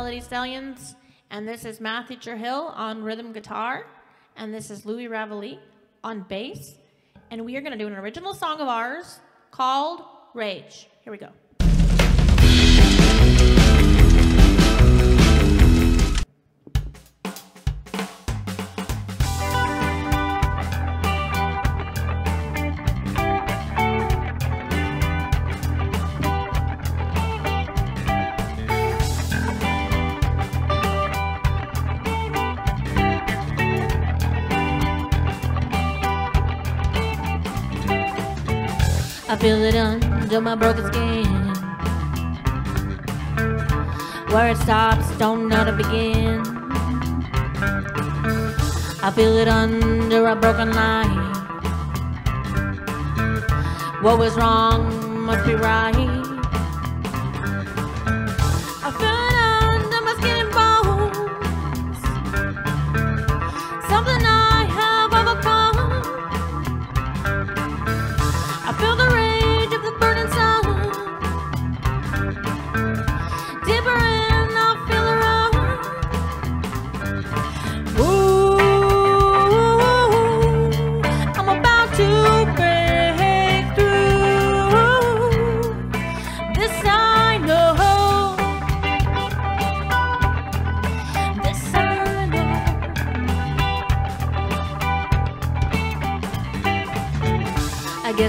Melody Stalians, and this is Matthew Hill on rhythm guitar, and this is Louis Ravelli on bass, and we are going to do an original song of ours called Rage. Here we go. I feel it under my broken skin. Where it stops, don't know to begin. I feel it under a broken light. What was wrong must be right.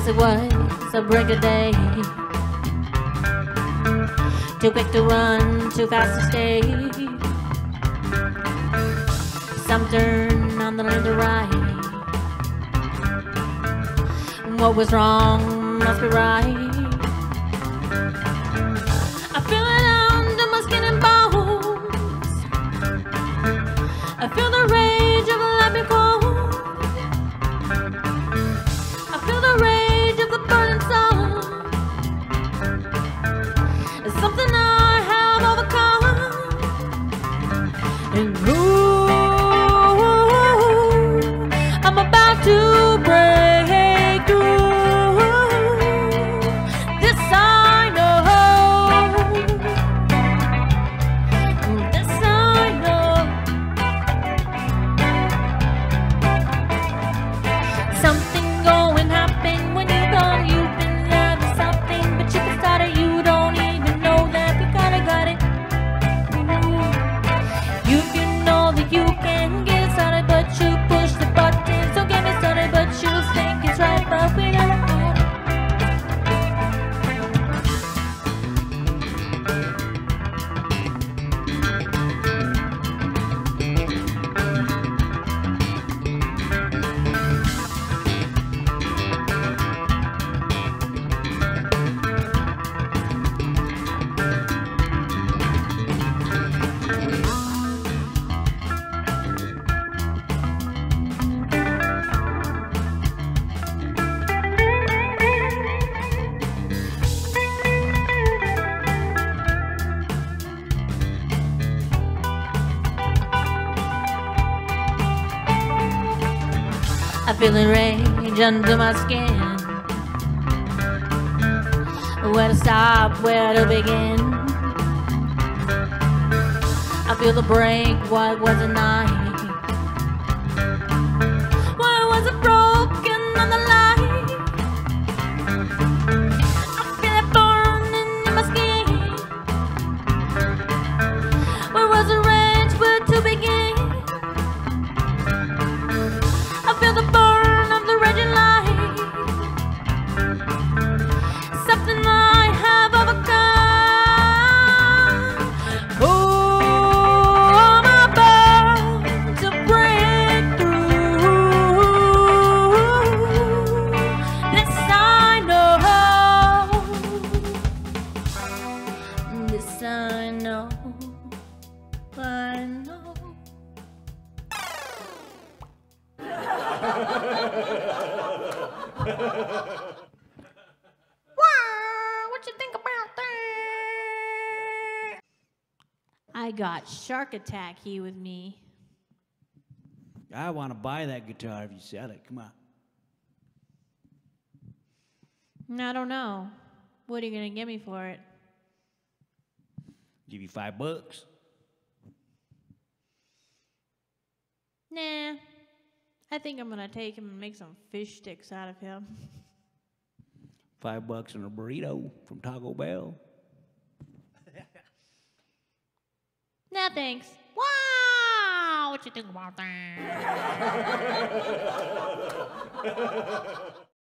Guess it was a break of day. Too quick to run, too fast to stay. Some turn on the lane to right. What was wrong must be right. I'm about to I feel the rage under my skin. Where to stop, where to begin. I feel the break, what was a night? what you think about that? I got Shark Attack here with me. I want to buy that guitar if you sell it. Come on. I don't know. What are you going to give me for it? Give you five bucks. Nah, I think I'm gonna take him and make some fish sticks out of him. Five bucks and a burrito from Taco Bell. Nah, thanks. Wow! What you think about that?